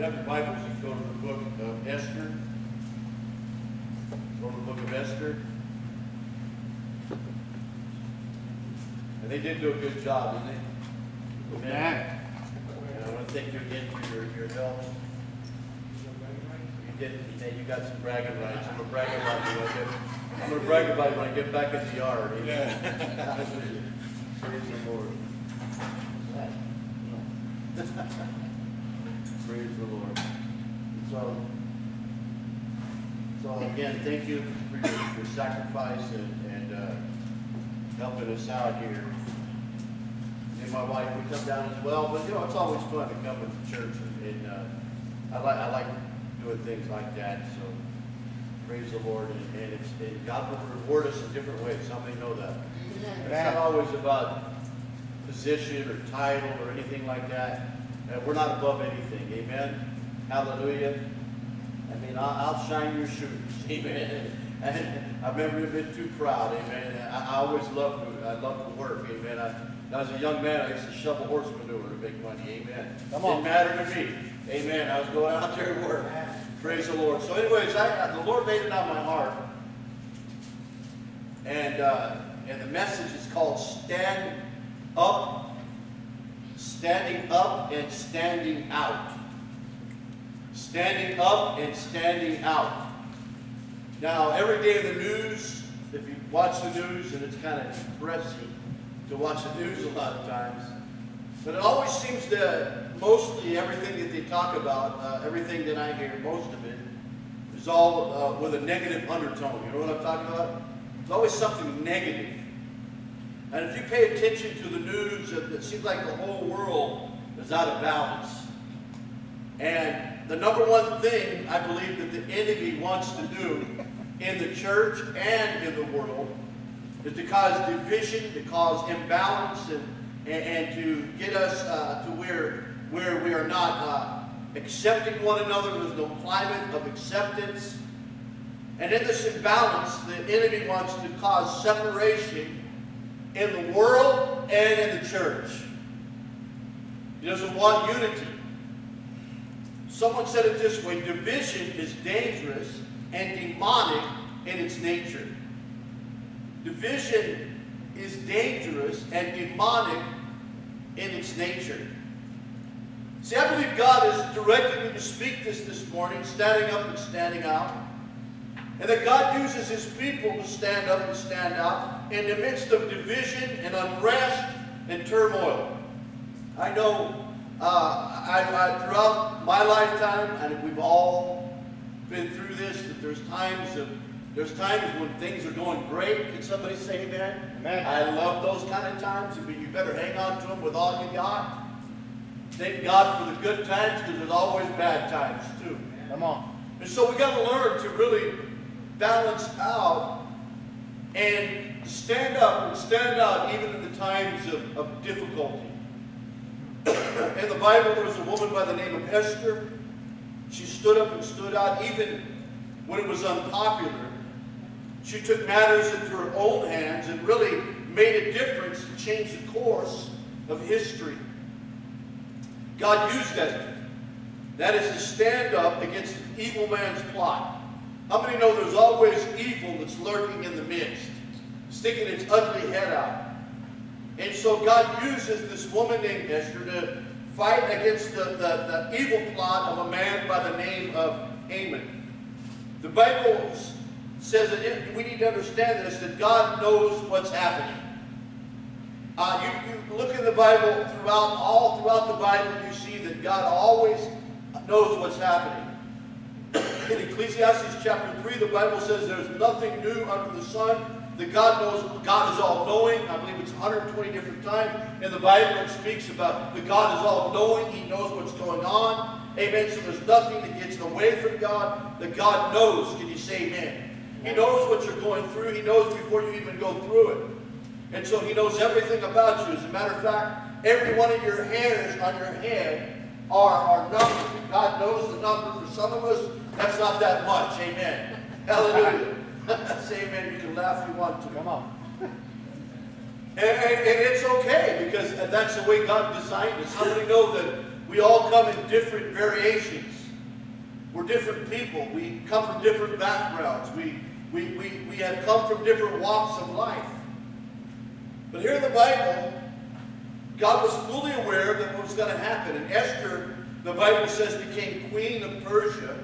you have your Bibles, you can go to the book of Esther. Go to the book of Esther. And they did do a good job, didn't they? Amen. And I want to thank you again for your, your help. You did, you you got some bragging rights. I'm gonna brag about you get, I'm gonna brag about you when I get back in the yard. Hallelujah. Praise the Lord. Praise the Lord. So, so again, thank you for your, your sacrifice and, and, uh, helping us out here. And my wife would come down as well, but you know, it's always fun to come to church and, and, uh, I like, I like doing things like that, so praise the Lord, and, and it's, and God will reward us in different ways, how many know that? It's not always about position or title or anything like that. Uh, we're not above anything, amen? Hallelujah. I mean, I'll, I'll shine your shoes, amen. And I've never been too proud, amen. I, I always loved to, I love to work, amen. I, was a young man, I used to shovel horse manure to make money, amen. Come on. Didn't matter to me, amen. I was going out there to work. Praise the Lord. So anyways, I, I- the Lord laid it on my heart. And, uh, and the message is called Stand Up, Standing Up and Standing Out. Standing up and standing out. Now, every day in the news, if you watch the news, and it's kind of depressing to watch the news a lot of times, but it always seems to, mostly everything that they talk about, uh, everything that I hear, most of it, is all uh, with a negative undertone. You know what I'm talking about? It's always something negative. And if you pay attention to the news, it, seems like the whole world is out of balance. And the number one thing I believe that the enemy wants to do in the church and in the world is to cause division, to cause imbalance, and, and, and to get us uh, to where, where we are not uh, accepting one another. There's no climate of acceptance. And in this imbalance, the enemy wants to cause separation in the world and in the church. He doesn't want unity. Someone said it this way division is dangerous and demonic in its nature. Division is dangerous and demonic in its nature. See, I believe God has directed me to speak this this morning, standing up and standing out. And that God uses his people to stand up and stand out in the midst of division and unrest and turmoil. I know uh, I, I, throughout my lifetime, and we've all been through this, that there's times of there's times when things are going great. Can somebody say amen? Amen. I love those kind of times, but you better hang on to them with all you got. Thank God for the good times, because there's always bad times too. Come on. And so we got to learn to really balance out and stand up and stand out even in the times of, of difficulty. in the Bible, there was a woman by the name of Esther. She stood up and stood out even when it was unpopular. She took matters into her own hands and really made a difference to change the course of history. God used Esther. That is to stand up against an evil man's plot. How many know there's always evil that's lurking in the midst, sticking its ugly head out? And so God uses this woman named Esther to fight against the, the, the evil plot of a man by the name of Haman. The Bible says that it, we need to understand this, that God knows what's happening. Uh, you, you look in the Bible throughout, all throughout the Bible, you see that God always knows what's happening. In Ecclesiastes chapter 3, the Bible says there's nothing new under the sun. That God knows, God is all knowing. I believe it's 120 different times in the Bible it speaks about that God is all knowing. He knows what's going on. Amen. So there's nothing that gets away from God. That God knows. Can you say amen? He knows what you're going through. He knows before you even go through it. And so he knows everything about you. As a matter of fact, every one of your hairs on your head are, are numbered. God knows the number. For some of us, that's not that much. Amen. Hallelujah. Say amen. You can laugh if you want to. Come on. And, and, and it's okay because that's the way God designed us. How many know that we all come in different variations. We're different people. We come from different backgrounds. We, we, we, we have come from different walks of life. But here in the Bible, God was fully aware that what was going to happen. And Esther, the Bible says, became queen of Persia.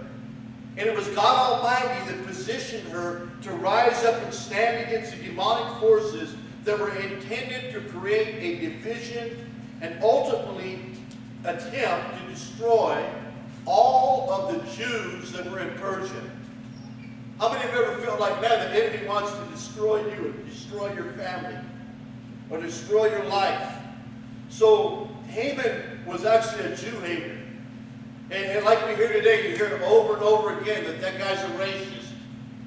And it was God Almighty that positioned her to rise up and stand against the demonic forces that were intended to create a division and ultimately attempt to destroy all of the Jews that were in Persia. How many of you ever felt like, man, the enemy wants to destroy you and destroy your family or destroy your life? So Haman was actually a Jew hater. And, like we hear today, you hear it over and over again that that guy's a racist.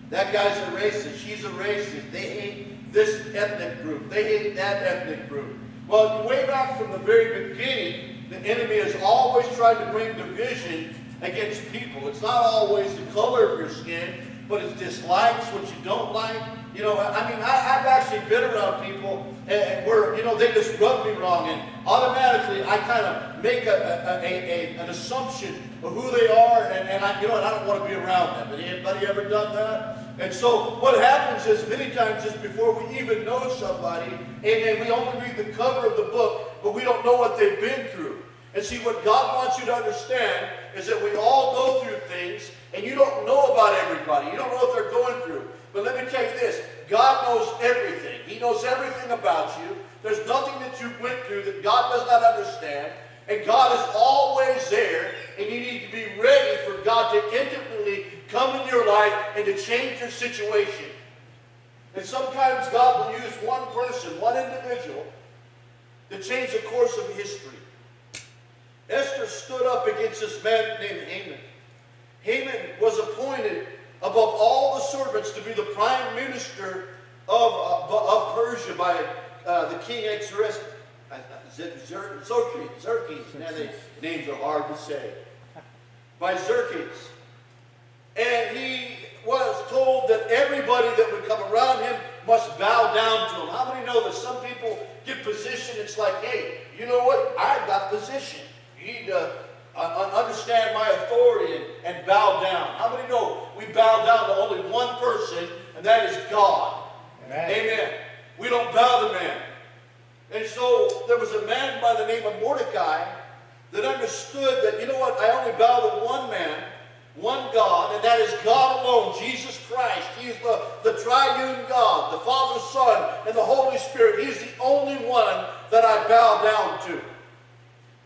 That guy's a racist. She's a racist. They hate this ethnic group. They hate that ethnic group. Well, way back from the very beginning, the enemy has always tried to bring division against people. It's not always the color of your skin, but it's dislikes, what you don't like. You know, I mean, I, have actually been around people and, where, you know, they just rub me wrong, and automatically I kind of make a, a, a, an assumption of who they are, and, and I, you know, and I don't want to be around them. Has anybody ever done that? And so what happens is many times just before we even know somebody, and, and we only read the cover of the book, but we don't know what they've been through. And see, what God wants you to understand is that we all go through things, and you don't know about everybody. You don't know what they're going through. But let me tell you this, God knows everything. He knows everything about you. There's nothing that you went through that God does not understand. And God is always there, and you need to be ready for God to intimately come in your life and to change your situation. And sometimes God will use one person, one individual, to change the course of history. Esther stood up against this man named Haman. Haman was appointed above all the servants to be the prime minister of, uh, of Persia by uh, the king Xerxes. Xerxes, Xerxes, now the names are hard to say. By Xerxes. And he was told that everybody that would come around him must bow down to him. How many know that some people get position? It's like, hey, you know what? I've got position. You need to understand my authority and, and bow down. How many know we bow down to only one person, and that is God? Amen. Amen. We don't bow to man. And so there was a man by the name of Mordecai that understood that, you know what, I only bow to one man, one God, and that is God alone, Jesus Christ. He is the, the triune God, the Father, Son, and the Holy Spirit. He's the only one that I bow down to.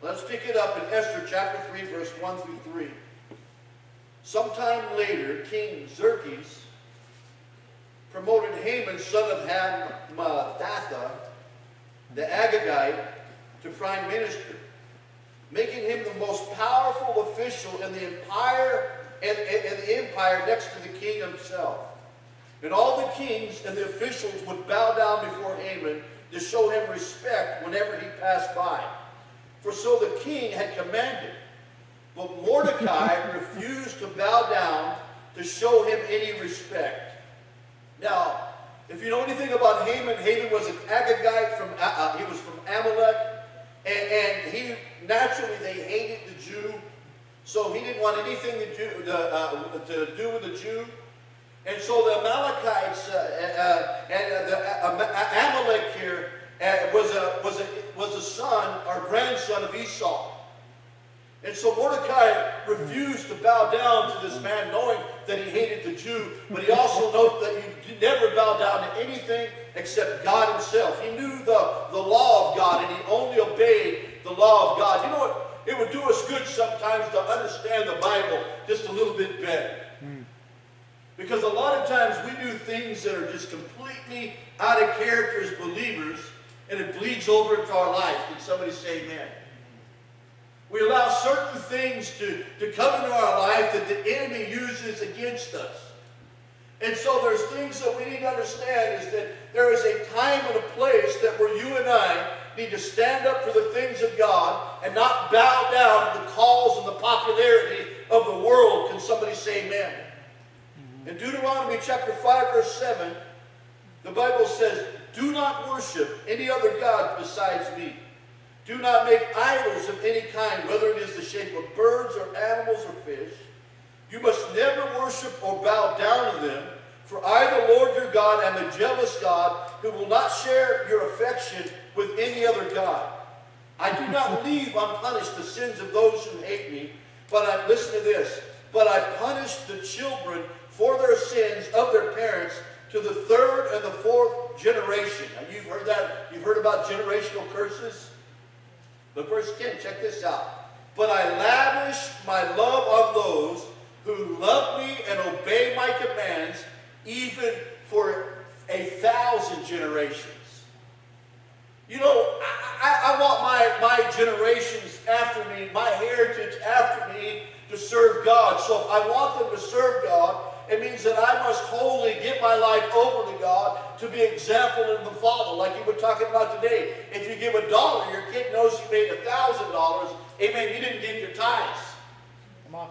Let's pick it up in Esther chapter 3, verse 1 through 3. Sometime later, King Xerxes promoted Haman, son of Hammedatha, the Agagite, to prime minister, making him the most powerful official in the empire and, and, and the empire next to the king himself. And all the kings and the officials would bow down before Haman to show him respect whenever he passed by. For so the king had commanded. But Mordecai refused to bow down to show him any respect. Now, if you know anything about Haman, Haman was an Agagite from, uh, uh, he was from Amalek, and, and, he, naturally, they hated the Jew, so he didn't want anything to do, to, uh, to do with the Jew. And so the Amalekites uh, uh, and the Amalek here was a, was, a, was a son or grandson of Esau. And so Mordecai refused to bow down to this man, knowing that he hated the Jew, but he also knew that you never bow down to anything except God himself. He knew the, the law of God, and he only obeyed the law of God. You know what? It would do us good sometimes to understand the Bible just a little bit better. Because a lot of times we do things that are just completely out of character as believers, and it bleeds over into our life. Can somebody say amen? We allow certain things to, to come into our life that the enemy uses against us. And so there's things that we need to understand is that there is a time and a place that where you and I need to stand up for the things of God and not bow down to the calls and the popularity of the world. Can somebody say amen? In Deuteronomy chapter 5 verse 7, the Bible says, do not worship any other God besides me. Do not make idols of any kind, whether it is the shape of birds or animals or fish. You must never worship or bow down to them, for I, the Lord your God, am a jealous God who will not share your affection with any other God. I do not leave unpunished the sins of those who hate me, but I, listen to this, but I punish the children for their sins of their parents to the third and the fourth generation. Now you've heard that, you've heard about generational curses? Look verse 10, check this out. But I lavish my love on those who love me and obey my commands, even for a thousand generations. You know, I, I, I, want my, my generations after me, my heritage after me, to serve God. So if I want them to serve God, it means that I must wholly give my life over to God to be example in the Father, like you were talking about today. If you give a dollar, your kid knows you made a thousand dollars. Amen. You didn't give your tithes. Come on.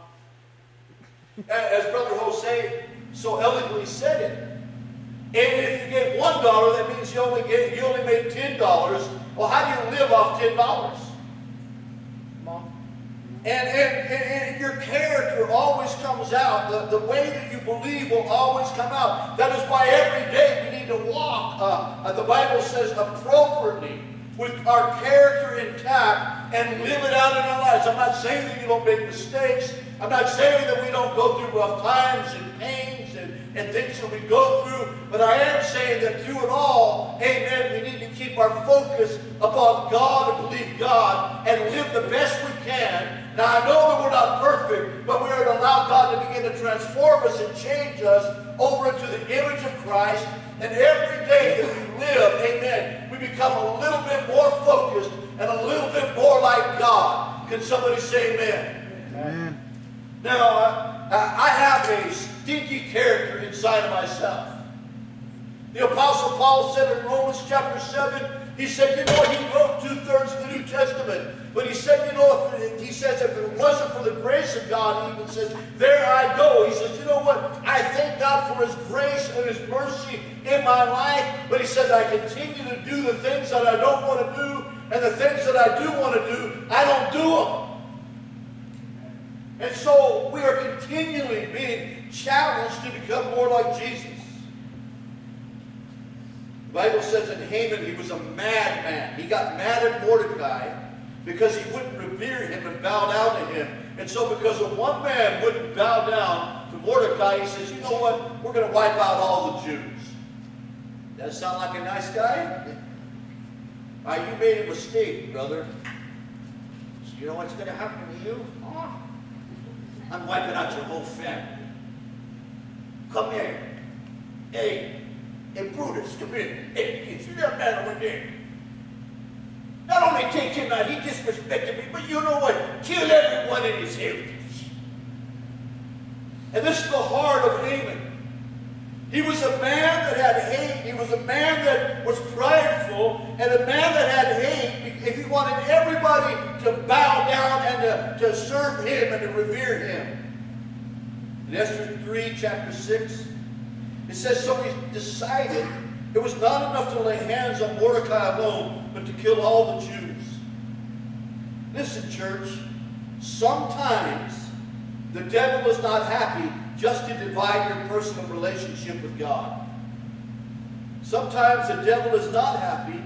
As Brother Jose so eloquently said it. And if you gave one dollar, that means you only get you only made ten dollars. Well, how do you live off ten dollars? And, and, and, your character always comes out. The, the way that you believe will always come out. That is why every day we need to walk, uh, uh, the Bible says, appropriately with our character intact and live it out in our lives. I'm not saying that you don't make mistakes. I'm not saying that we don't go through rough times and pains and, things that we go through, but I am saying that through it all, amen, we need to keep our focus upon God and believe God and live the best we can now, I know that we're not perfect, but we are to allow God to begin to transform us and change us over into the image of Christ. And every day that we live, amen, we become a little bit more focused and a little bit more like God. Can somebody say amen? Amen. Now, uh, Uh, I have a stinky character inside of myself. The Apostle Paul said in Romans chapter 7, he said, you know, he wrote two-thirds of the New Testament. But he said, you know, if, he says, if it wasn't for the grace of God, he even says, there I go. He says, you know what? I thank God for his grace and his mercy in my life. But he says, I continue to do the things that I don't want to do. And the things that I do want to do, I don't do them. And so we are continually being challenged to become more like Jesus. The Bible says that Haman, he was a madman. He got mad at Mordecai because he wouldn't revere him and bow down to him. And so because of one man wouldn't bow down to Mordecai, he says, you know what? We're going to wipe out all the Jews. Does that sound like a nice guy? All right, you made a mistake, brother. So you know what's going to happen to you? Oh, I'm wiping out your whole family. Come here. Hey, Hey, Brutus, come here. Hey, you see that man over there? Not only take him out, he disrespected me, but you know what? Kill everyone in his heritage. And this is the heart of Haman. He was a man that had hate. He was a man that was prideful and a man that had hate if he wanted everybody to bow down and to, to serve him and to revere him. In Esther 3, chapter 6, it says, so he decided it was not enough to lay hands on Mordecai alone, but to kill all the Jews. Listen, church, sometimes the devil is not happy just to divide your personal relationship with God. Sometimes the devil is not happy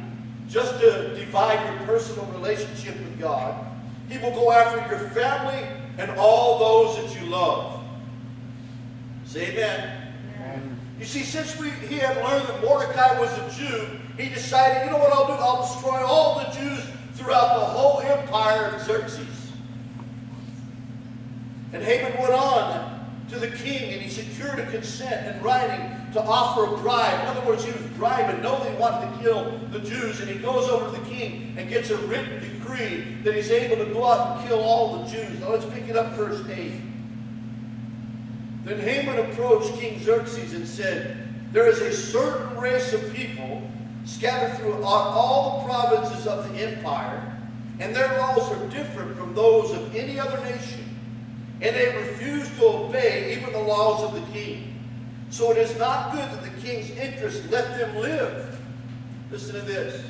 just to divide your personal relationship with God. He will go after your family and all those that you love. Say amen. You see, since we, he had learned that Mordecai was a Jew, he decided, you know what I'll do? I'll destroy all the Jews throughout the whole empire of Xerxes. And Haman went on to the king and he secured a consent in writing to offer a bribe. In other words, he was bribing, he wanted to kill the Jews. And he goes over to the king and gets a written decree that he's able to go out and kill all the Jews. Now let's pick it up verse 8. Then Haman approached King Xerxes and said, There is a certain race of people scattered throughout all the provinces of the empire, and their laws are different from those of any other nation, and they refuse to obey even the laws of the king. So it is not good that the king's interest let them live. Listen to this.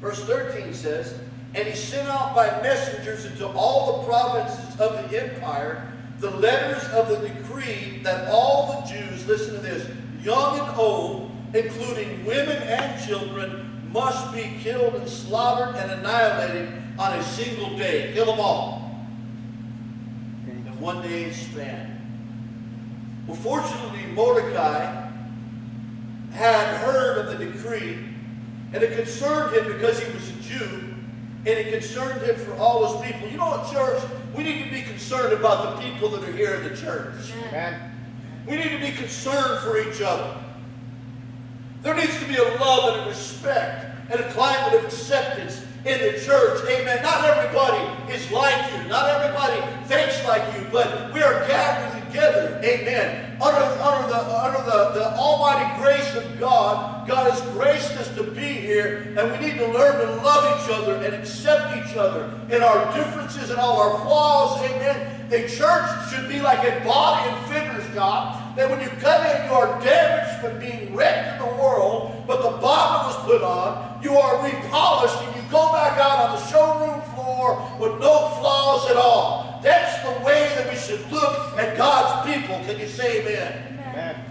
Verse 13 says, And he sent out by messengers into all the provinces of the empire the letters of the decree that all the Jews, listen to this, young and old, including women and children, must be killed and slaughtered and annihilated on a single day. Kill them all. In one day's span. Well, fortunately, Mordecai had heard of the decree, and it concerned him because he was a Jew, and it concerned him for all his people. You know, what, church, we need to be concerned about the people that are here in the church. Amen. We need to be concerned for each other. There needs to be a love and a respect and a climate of acceptance in the church. Amen. Not everybody is like you. Not everybody thinks like you, but we are gathered together. Amen. Under, under, the, under the, the almighty grace of God, God has graced us to be here, and we need to learn to love each other and accept each other in our differences and all our flaws. Amen. The church should be like a body and fitness shop that when you come in, you are damaged from being wrecked in the world, but the bottom was put on, you are repolished, and you go back out on the showroom floor with no flaws at all. That's the way that we should look at God's people. Can you say amen? Amen.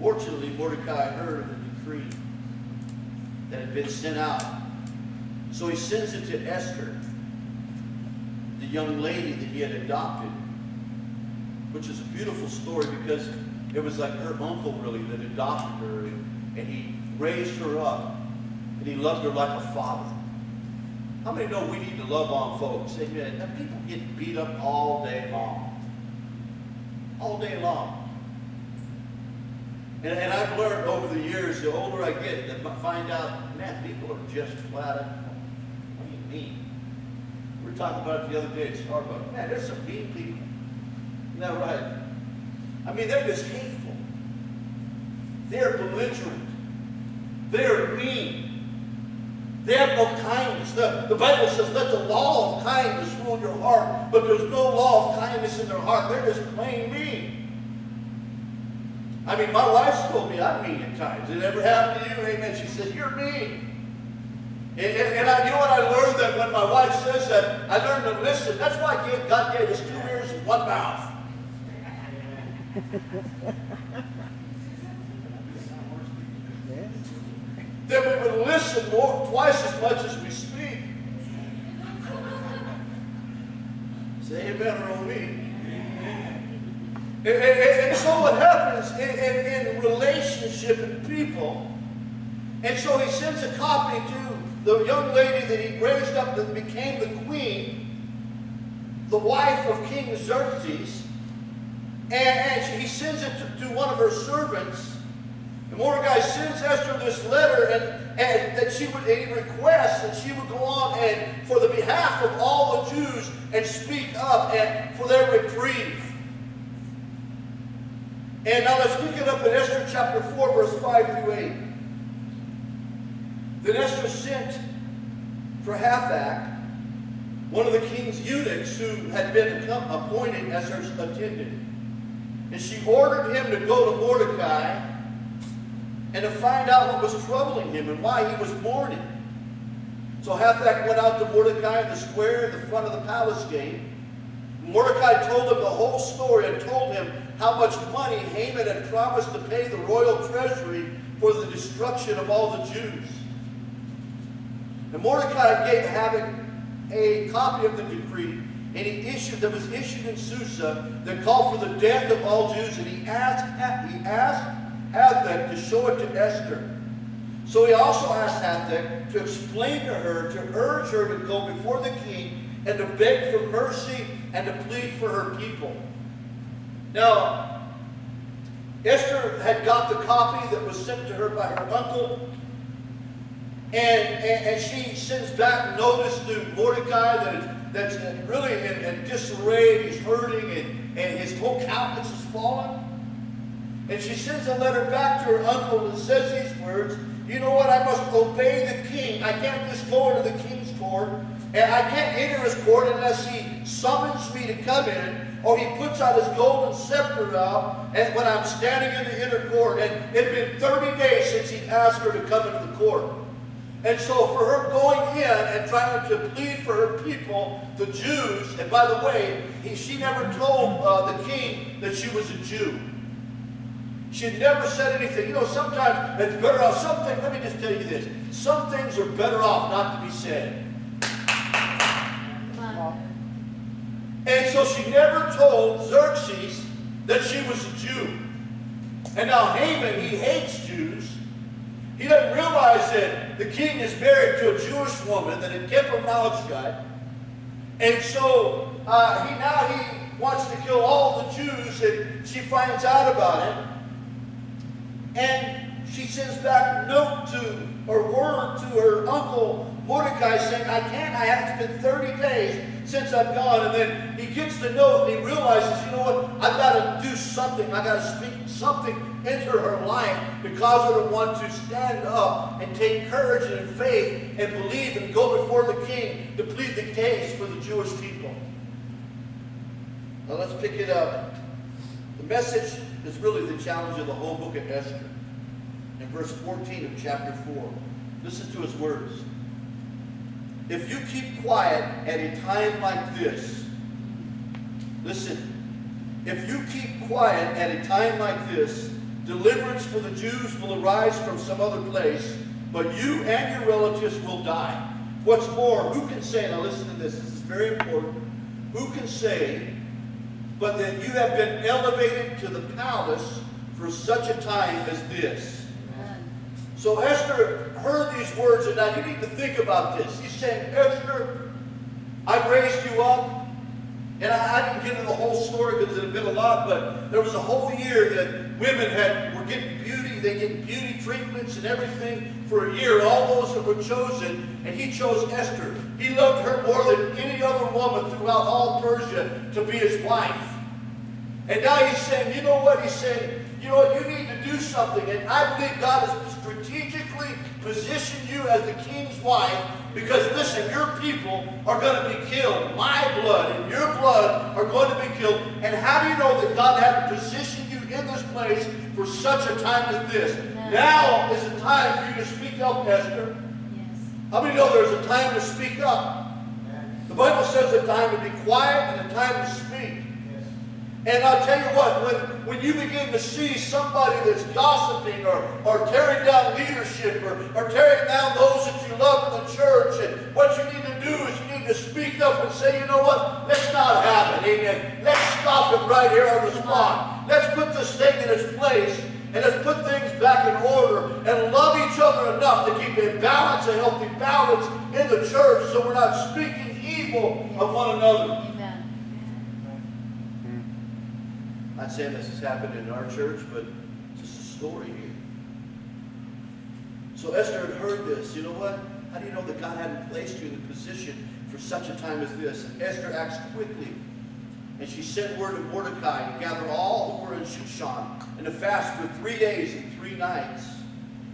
Fortunately, Mordecai heard of the decree that had been sent out. So he sends it to Esther, the young lady that he had adopted, which is a beautiful story because it was like her uncle really that adopted her and, and he raised her up and he loved her like a father. How many know we need to love on folks? Amen. And people get beat up all day long. All day long. And, and I've learned over the years, the older I get, that I find out, man, people are just flat out, what do you mean? We were talking about it the other day at Starbucks. Man, there's some mean people. Isn't that right? I mean, they're just hateful. They're belligerent. They're mean. They have no kindness. The, the Bible says, let the law of kindness rule your heart, but there's no law of kindness in their heart. They're just plain mean. I mean, my wife's told me I'm mean at times. It ever happened to you? Amen. She said, you're mean. And, and, and I, you know what I learned that when my wife says that, I learned to listen. That's why God gave us two ears and one mouth. that we would listen more, twice as much as we speak. Say amen or me. And, and, and, so what happens in, in, in relationship and people, and so he sends a copy to the young lady that he raised up that became the queen, the wife of King Xerxes, and, and he sends it to, to one of her servants, Mordecai sends Esther this letter and, and that she would a request that she would go on and for the behalf of all the Jews and speak up and for their reprieve. And now let's pick it up in Esther chapter 4, verse 5 through 8. Then Esther sent for Hathach, one of the king's eunuchs who had been appointed as her attendant. And she ordered him to go to Mordecai and to find out what was troubling him and why he was mourning. So Hathach went out to Mordecai in the square in the front of the palace gate. Mordecai told him the whole story and told him how much money Haman had promised to pay the royal treasury for the destruction of all the Jews. And Mordecai gave Hathach a copy of the decree, and he issued that was issued in Susa that called for the death of all Jews, and he asked, he asked Hathach to show it to Esther. So he also asked Hathach to explain to her, to urge her to go before the king and to beg for mercy and to plead for her people. Now, Esther had got the copy that was sent to her by her uncle, and, and, and she sends back notice to Mordecai that that's really in, in disarray, he's hurting, and, and his whole countenance is fallen. And she sends a letter back to her uncle and says these words, you know what, I must obey the king. I can't just go into the king's court And I can't enter his court unless he summons me to come in, or he puts out his golden scepter out, and when I'm standing in the inner court. And it had been 30 days since he asked her to come into the court. And so for her going in and trying to plead for her people, the Jews, and by the way, he, she never told uh, the king that she was a Jew. She never said anything. You know, sometimes it's better off, something, let me just tell you this. Some things are better off not to be said. And so she never told Xerxes that she was a Jew. And now Haman, he hates Jews. He doesn't realize that the king is married to a Jewish woman that had kept her mouth shut. And so uh, he now he wants to kill all the Jews, and she finds out about it. And she sends back note to, or word to her uncle Mordecai saying, I can't, I have to been 30 days since I've gone. And then he gets the note and he realizes, you know what, I've got to do something. I've got to speak something into her life to cause her to want to stand up and take courage and faith and believe and go before the king to plead the case for the Jewish people. Now let's pick it up. The message is really the challenge of the whole book of Esther. In verse 14 of chapter 4. Listen to his words. If you keep quiet at a time like this, listen, if you keep quiet at a time like this, deliverance for the Jews will arise from some other place, but you and your relatives will die. What's more, who can say, now listen to this, this is very important, who can say, but that you have been elevated to the palace for such a time as this? So Esther heard these words, and now you need to think about this. He's saying, Esther, I've raised you up. And I, I didn't get into the whole story because it had been a lot, but there was a whole year that women had were getting beauty, they get beauty treatments and everything for a year, all those that were chosen, and he chose Esther. He loved her more than any other woman throughout all Persia to be his wife. And now he's saying, you know what? He's saying, you know what? You need to do something. And I believe God has strategically positioned you as the king's wife because, listen, your people are going to be killed. My blood and your blood are going to be killed. And how do you know that God had positioned you in this place for such a time as this? Now is the time for you to speak up, Esther. Yes. How many know there's a time to speak up? The Bible says a time to be quiet and a time to speak. And I'll tell you what, when, when you begin to see somebody that's gossiping or, or tearing down leadership or, or tearing down those that you love in the church, and what you need to do is you need to speak up and say, you know what, let's not have it, amen. Let's stop it right here on the spot. Let's put this thing in its place and let's put things back in order and love each other enough to keep a balance, a healthy balance in the church so we're not speaking evil of one another. Not saying this has happened in our church, but it's just a story here. So Esther had heard this. You know what? How do you know that God hadn't placed you in the position for such a time as this? And Esther acts quickly. And she sent word to Mordecai to gather all who were in Shushan and to fast for three days and three nights.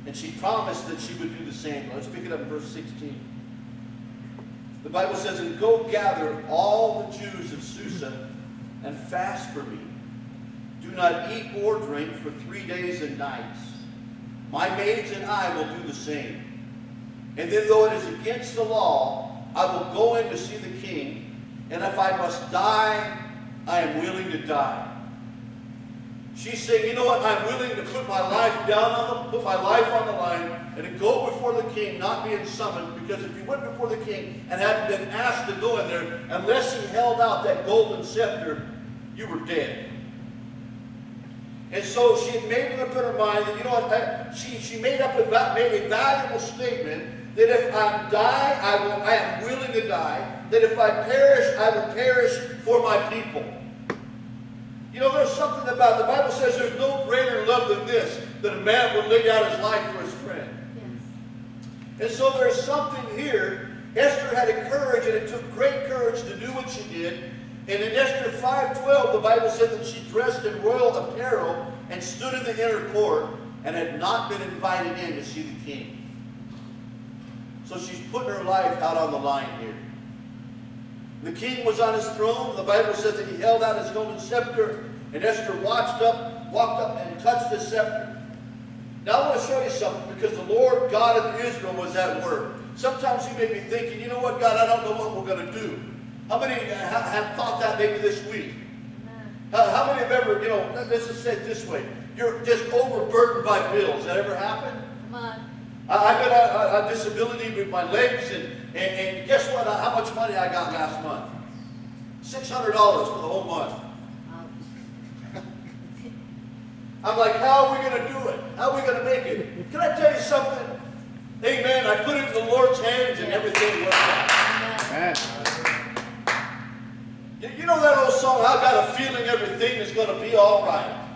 And she promised that she would do the same. Let's pick it up in verse 16. The Bible says, And go gather all the Jews of Susa and fast for me do not eat or drink for three days and nights. My maids and I will do the same. And then, though it is against the law, I will go in to see the king, and if I must die, I am willing to die. She's saying, you know what, I'm willing to put my life down on the, put my life on the line, and to go before the king, not being summoned, because if you went before the king and hadn't been asked to go in there, unless he held out that golden scepter, you were dead. And so she had made up in her mind that, you know what, she, she made up a, made a valuable statement that if I die, I, will, I am willing to die. That if I perish, I will perish for my people. You know, there's something about, the Bible says there's no greater love than this, that a man would lay down his life for his friend. Yes. And so there's something here. Esther had a courage, and it took great courage to do what she did. And in Esther 5.12, the Bible said that she dressed in royal apparel and stood in the inner court and had not been invited in to see the king. So she's putting her life out on the line here. The king was on his throne. The Bible says that he held out his golden scepter, and Esther watched up, walked up and touched the scepter. Now I want to show you something because the Lord God of Israel was at work. Sometimes you may be thinking, you know what, God, I don't know what we're going to do. How many have, have thought that maybe this week? How, how many have ever, you know, let's just say it this way. You're just overburdened by bills. That ever happened? Come on. I, I got a, a, a disability with my legs, and, and, and guess what? How much money I got last month? $600 for the whole month. I'm like, how are we going to do it? How are we going to make it? Can I tell you something? Amen. I put it in the Lord's hands and everything worked out. Amen. You, know that old song, I've got a feeling everything is going to be all right.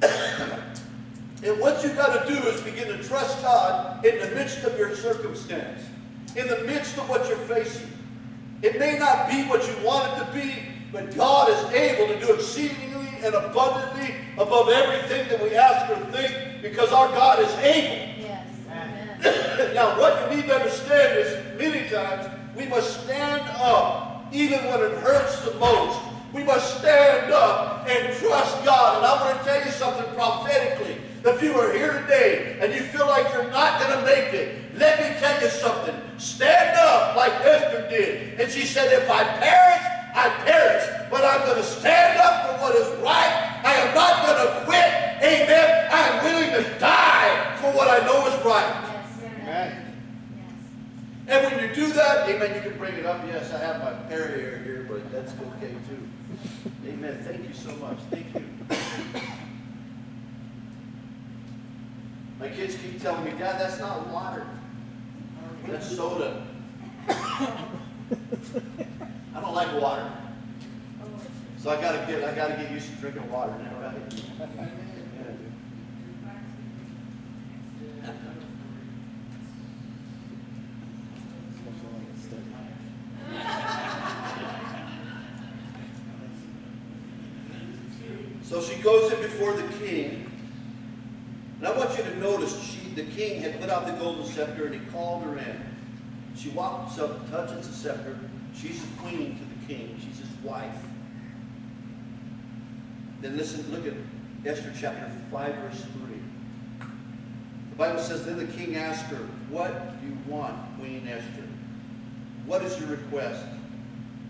and what you've got to do is begin to trust God in the midst of your circumstance, in the midst of what you're facing. It may not be what you want it to be, but God is able to do exceedingly and abundantly above everything that we ask or think because our God is able. Yes. Amen. now, what you need to understand is many times we must stand up even when it hurts the most. We must stand up and trust God. And I want to tell you something prophetically. If you are here today and you feel like you're not going to make it, let me tell you something. Stand up like Esther did. And she said, if I perish, I perish. But I'm going to stand up for what is right. I am not going to quit. Amen. I am willing to die for what I know is right. Yes. Amen. Amen. And when you do that, amen, you can bring it up. Yes, I have my Perrier here, but that's okay too. Amen. Thank you so much. Thank you. My kids keep telling me, Dad, that's not water. That's soda. I don't like water. So I gotta get I gotta get used to drinking water now, right? Yeah. So she goes in before the king. And I want you to notice she, the king had put out the golden scepter and he called her in. She walks up, touches the scepter. She's a queen to the king. She's his wife. Then listen, look at Esther chapter 5, verse 3. The Bible says, Then the king asked her, What do you want, Queen Esther? What is your request?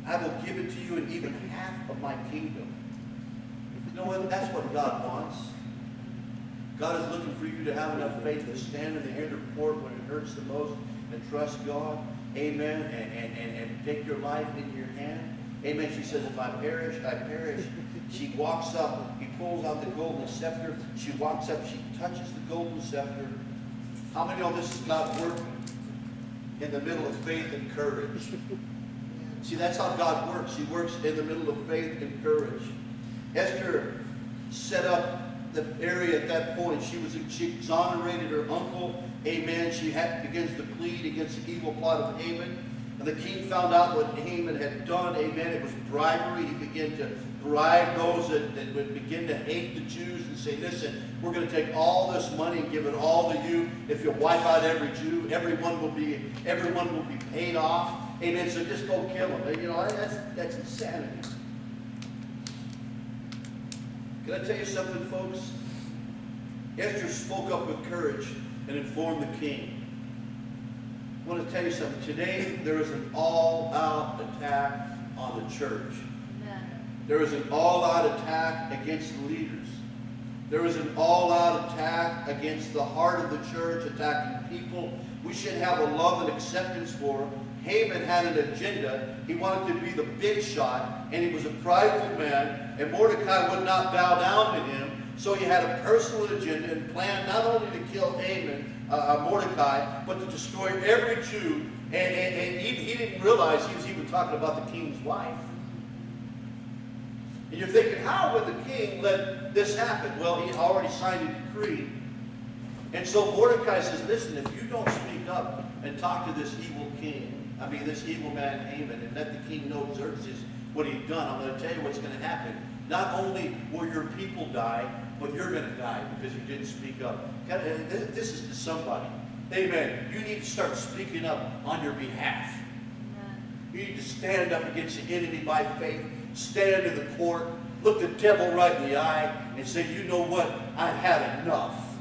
I will give it to you in even half of my kingdom. You know what? That's what God wants. God is looking for you to have enough faith to stand in the inner court when it hurts the most and trust God. Amen. And, and, and, and take your life into your hand. Amen. She says, if I perish, I perish. She walks up. He pulls out the golden scepter. She walks up. She touches the golden scepter. How many know this is God working in the middle of faith and courage? See, that's how God works. He works in the middle of faith and courage. Esther set up the area at that point. She was she exonerated her uncle. Amen. She had, begins to plead against the evil plot of Haman. And the king found out what Haman had done. Amen. It was bribery. He began to bribe those that, that would begin to hate the Jews and say, listen, we're going to take all this money and give it all to you. If you wipe out every Jew, everyone will be everyone will be paid off. Amen. So just go kill them. You know, that's that's insanity. Can I tell you something, folks? Esther spoke up with courage and informed the king. I want to tell you something. Today, there is an all-out attack on the church. There is an all-out attack against the leaders. There is an all-out attack against the heart of the church, attacking people. We should have a love and acceptance for. Haman had an agenda. He wanted to be the big shot, and he was a prideful man, and Mordecai would not bow down to him. So he had a personal agenda and planned not only to kill Haman, uh, uh, Mordecai, but to destroy every Jew. And, and, and he, he didn't realize he was even talking about the king's wife. And you're thinking, how would the king let this happen? Well, he already signed a decree. And so Mordecai says, listen, if you don't speak up and talk to this evil king, I mean, this evil man Haman, and let the king know Xerxes what he'd done, I'm going to tell you what's going to happen. Not only will your people die, but you're going to die because you didn't speak up. This is to somebody. Amen. You need to start speaking up on your behalf. You need to stand up against the enemy by faith, stand in the court, look the devil right in the eye, and say, you know what? I've had enough.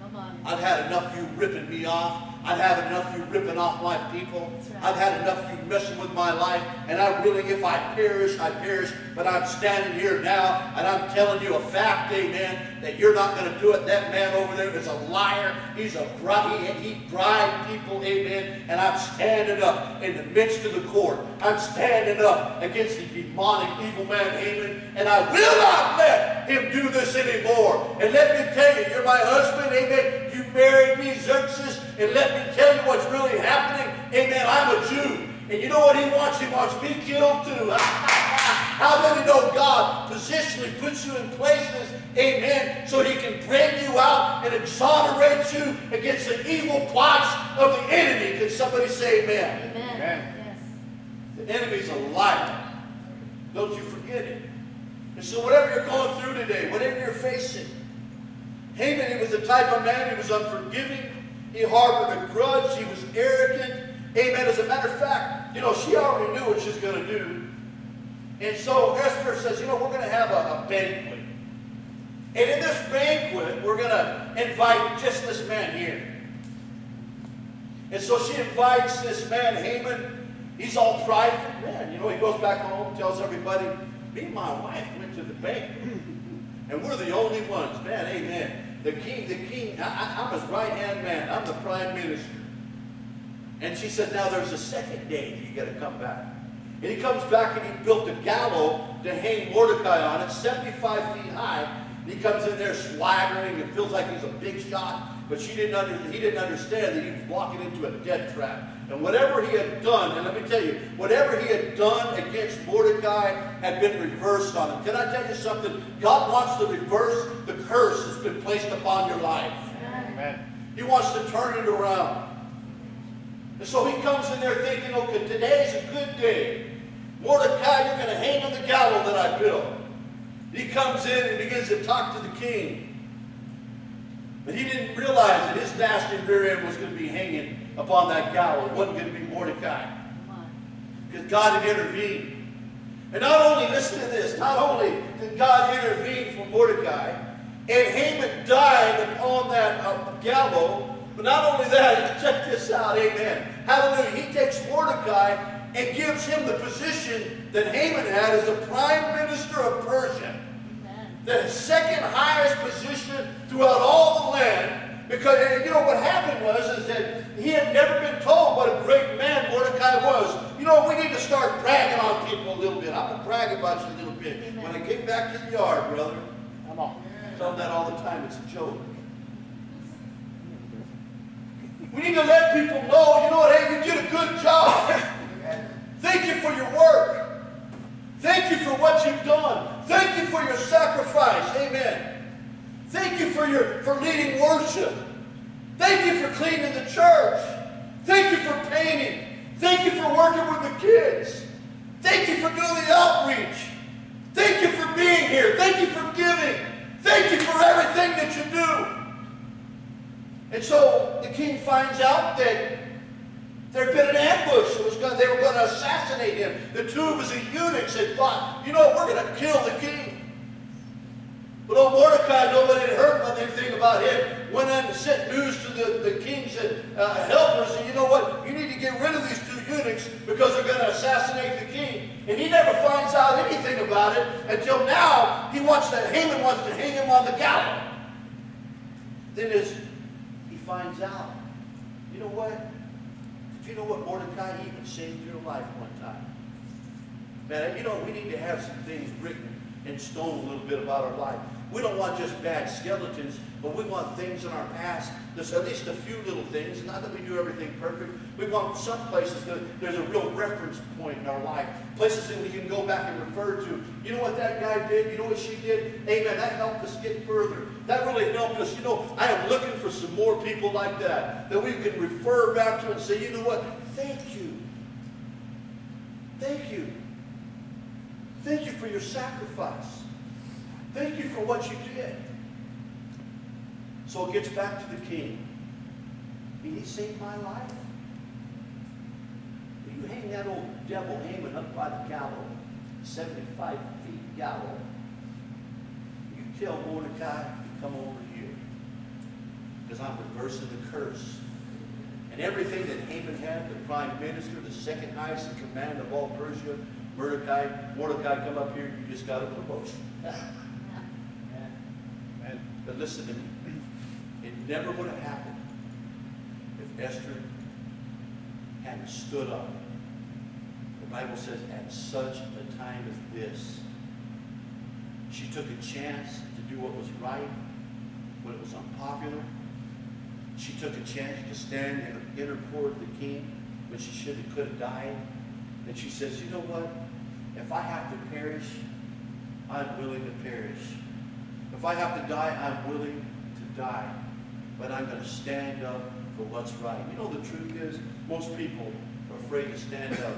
Mm. I've had enough of you ripping me off. I've had enough of you ripping off my people. Right. I've had enough of you messing with my life. And I'm willing, if I perish, I perish. But I'm standing here now and I'm telling you a fact, amen, that you're not going to do it. That man over there is a liar. He's a bri- he, he bribed people, amen. And I'm standing up in the midst of the court. I'm standing up against the demonic evil man, amen. And I will not let him do this anymore. And let me tell you, you're my husband, amen. You married me, Xerxes. And let me tell you what's really happening. Amen. I'm a Jew. And you know what he wants? He wants me killed too. How many know God positionally puts you in places, amen, so he can bring you out and exonerate you against the evil plots of the enemy? Can somebody say amen? Amen. Amen. Yes. The enemy's a liar. Don't you forget it. And so whatever you're going through today, whatever you're facing, Haman, he was the type of man, he was unforgiving, he harbored a grudge, he was arrogant. Amen. As a matter of fact, you know, she already knew what she was going to do. And so Esther says, you know, we're going to have a, a banquet. And in this banquet, we're going to invite just this man here. And so she invites this man, Haman. He's all prideful. Man, you know, he goes back home, tells everybody, me and my wife went to the banquet. And we're the only ones. Man, amen. The king, the king, I, I'm his right-hand man. I'm the prime minister. And she said, now there's a second day you got to come back. And he comes back and he built a gallows to hang Mordecai on it, 75 feet high. And he comes in there swaggering and feels like he's a big shot. But she didn't under, he didn't understand that he was walking into a dead trap. And whatever he had done, and let me tell you, whatever he had done against Mordecai had been reversed on him. Can I tell you something? God wants to reverse the curse that's been placed upon your life. Amen. He wants to turn it around. And so he comes in there thinking, okay, today's a good day. Mordecai, you're going to hang on the gallows that I built. He comes in and begins to talk to the king. But he didn't realize that his nasty rear end was going to be hanging upon that gallows. It wasn't going to be Mordecai. Because God had intervened. And not only, listen to this, not only did God intervene for Mordecai, and Haman died upon that uh, gallows, but not only that, check this out, amen. Hallelujah. He takes Mordecai and gives him the position that Haman had as the prime minister of Persia Amen. the second highest position throughout all the land. Because you know what happened was is that he had never been told what a great man Mordecai was. You know, we need to start bragging on people a little bit. I'm gonna brag about you a little bit. Amen. When I get back to the yard, brother, Come on. I tell that all the time. It's a joke. We need to let people know, you know what, hey, you did a good job. Thank you for your work. Thank you for what you've done. Thank you for your sacrifice. Amen. Thank you for your for leading worship. Thank you for cleaning the church. Thank you for painting. Thank you for working with the kids. Thank you for doing the outreach. Thank you for being here. Thank you for giving. Thank you for everything that you do. And so the king finds out that there had been an ambush. Going, they were going to assassinate him. The two of his eunuchs had thought, you know, we're going to kill the king. But old Mordecai, nobody had heard anything about him. Went and sent news to the, the king's uh, helpers, and you know what? You need to get rid of these two eunuchs because they're going to assassinate the king. And he never finds out anything about it until now he wants to, Haman wants to hang him on the gallows. Then as he finds out, you know what? Did you know what Mordecai even saved your life one time? Man, you know, we need to have some things written in stone a little bit about our life. We don't want just bad skeletons, but we want things in our past. There's at least a few little things. Not that we do everything perfect. We want some places that there's a real reference point in our life. Places that we can go back and refer to. You know what that guy did? You know what she did? Amen. That helped us get further. That really helped us. You know, I am looking for some more people like that. That we can refer back to and say, you know what? Thank you. Thank you. Thank you for your sacrifice. Thank you for what you did. So it gets back to the king. He saved my life. Will You hang that old devil Haman up by the gallows, 75 feet gallows. You tell Mordecai to come over here. Because I'm reversing the curse. And everything that Haman had, the prime minister, the second highest in command of all Persia, Mordecai, Mordecai, come up here, you just got a promotion. And But listen to me. It never would have happened if Esther hadn't stood up. The Bible says, at such a time as this, she took a chance to do what was right when it was unpopular. She took a chance to stand in inner court of the king when she should have, could have died. And she says, you know what? If I have to perish, I'm willing to perish. If I have to die, I'm willing to die. But I'm going to stand up for what's right. You know, the truth is, most people are afraid to stand up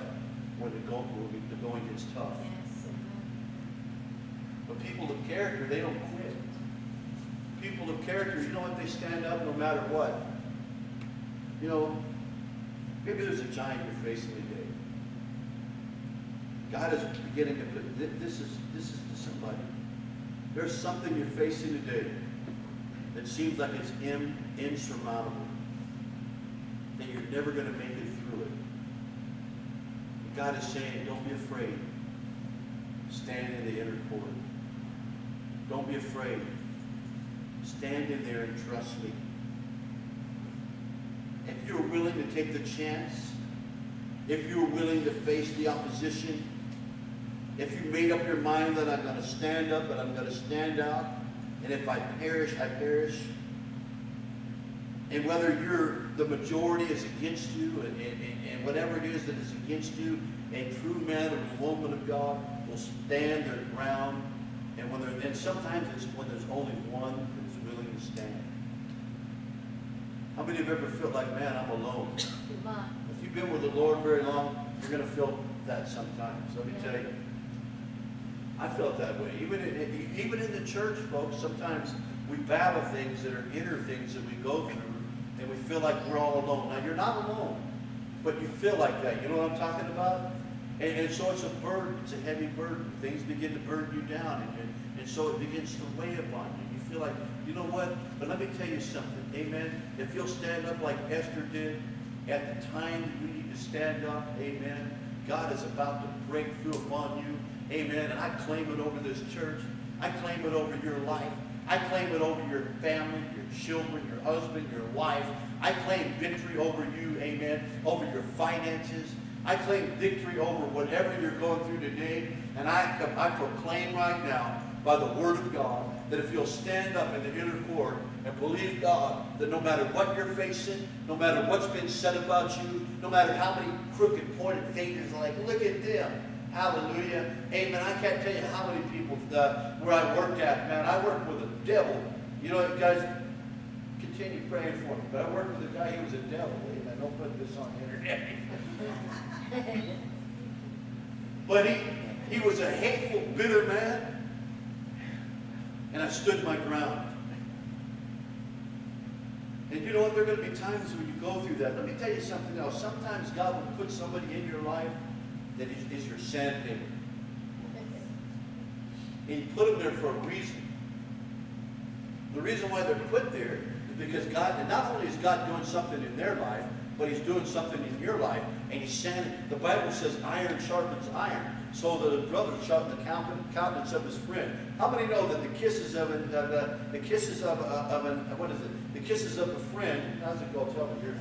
when the, go, when the going gets tough. Yes. But people of character, they don't quit. People of character, you know what? They stand up no matter what. You know, maybe there's a giant you're facing today. God is beginning to put, this is, this is to somebody. There's something you're facing today that seems like it's in, insurmountable. That you're never going to make it through it. But God is saying, don't be afraid. Stand in the inner court. Don't be afraid. Stand in there and trust me. If you're willing to take the chance, if you're willing to face the opposition, if you made up your mind that I'm going to stand up and I'm going to stand out, and if I perish, I perish, and whether you're the majority is against you, and, and, and whatever it is that is against you, a true man or woman of God will stand their ground. And when they're, and sometimes it's when there's only one that's willing to stand. How many of have ever felt like, man, I'm alone? If you've been with the Lord very long, you're going to feel that sometimes. Let me tell you. I felt that way. Even in, even in the church, folks, sometimes we battle things that are inner things that we go through, and we feel like we're all alone. Now, you're not alone, but you feel like that. You know what I'm talking about? And, and so it's a burden. It's a heavy burden. Things begin to burden you down, and, and, and so it begins to weigh upon you. You feel like, you know what? But let me tell you something. Amen. If you'll stand up like Esther did, at the time that you need to stand up, amen, God is about to break through upon you. Amen. And I claim it over this church. I claim it over your life. I claim it over your family, your children, your husband, your wife. I claim victory over you, amen, over your finances. I claim victory over whatever you're going through today. And I, I proclaim right now, by the word of God, that if you'll stand up in the inner court and believe God, that no matter what you're facing, no matter what's been said about you, no matter how many crooked pointed fingers like, look at them. Hallelujah. Amen. I can't tell you how many people uh, where I worked at, man, I worked with a devil. You know, guys continue praying for me, but I worked with a guy, he was a devil. Amen. Don't put this on the internet. But he, he was a hateful, bitter man. And I stood my ground. And you know what? There are going to be times when you go through that. Let me tell you something else. Sometimes God will put somebody in your life that is, is your sandpaper. And He put them there for a reason. The reason why they're put there is because God, and not only is God doing something in their life, but He's doing something in your life. And He's sanding, the Bible says iron sharpens iron. So that a brother sharpened the countenance of his friend. How many know that the kisses of, an, of a, the kisses of, a, of an, what is it? The kisses of a friend, how's it go? Tell me here.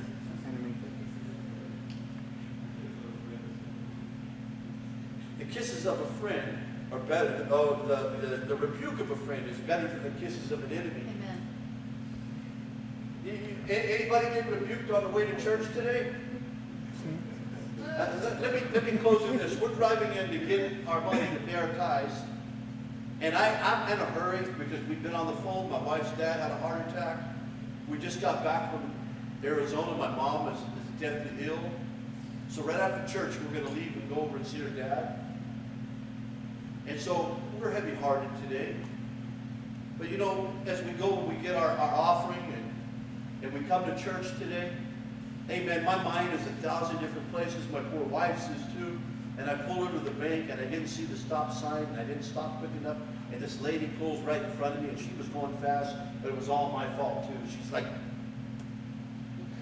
The kisses of a friend are better, oh, the, the, the rebuke of a friend is better than the kisses of an enemy. Amen. You- you- Anybody get rebuked on the way to church today? Uh, Let let me, let me close with this. We're driving in to get our money to pay our tithes. And I, I'm in a hurry because we've been on the phone. My wife's dad had a heart attack. We just got back from Arizona. My mom is, is deathly ill. So right after church, we're going to leave and go over and see her dad. And so we're heavy-hearted today. But you know, as we go and we get our, our offering and, and we come to church today, Amen. My mind is a thousand different places. My poor wife's is too. And I pulled into the bank and I didn't see the stop sign and I didn't stop quick enough. And this lady pulls right in front of me and she was going fast, but it was all my fault too. She's like,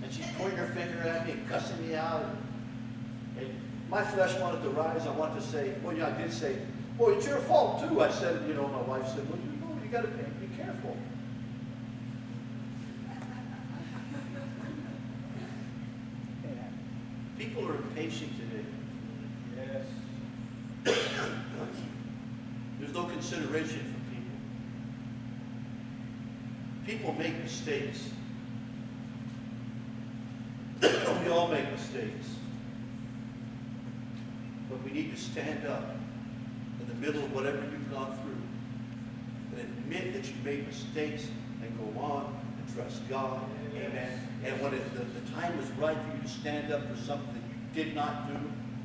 and she's pointing her finger at me and cussing me out. And my flesh wanted to rise. I wanted to say, well, yeah, I did say, well, it's your fault too. I said, you know, my wife said, well, you know, you got to be careful. People are impatient today. Yes. There's no consideration for people. People make mistakes. we all make mistakes. But we need to stand up in the middle of whatever you've gone through and admit that you made mistakes and go on and trust God. Amen. And when it, the, the time is right for you to stand up for something that you did not do,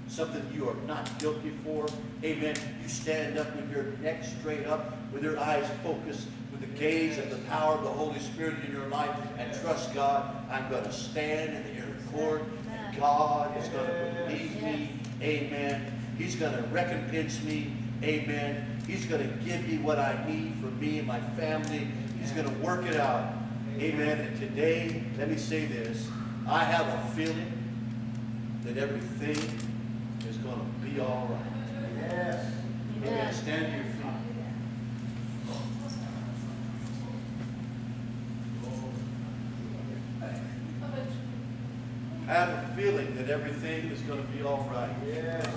something you are not guilty for, amen, you stand up with your neck straight up, with your eyes focused, with the gaze of the power of the Holy Spirit in your life, and trust God, I'm going to stand in the inner court, and God is going to believe me, amen. He's going to recompense me, amen. He's going to give me what I need for me and my family. He's going to work it out, amen. And today, let me say this, I have a feeling that everything is going to be all right. Yes. Amen. Stand to your feet. I have a feeling that everything is going to be all right. Yes.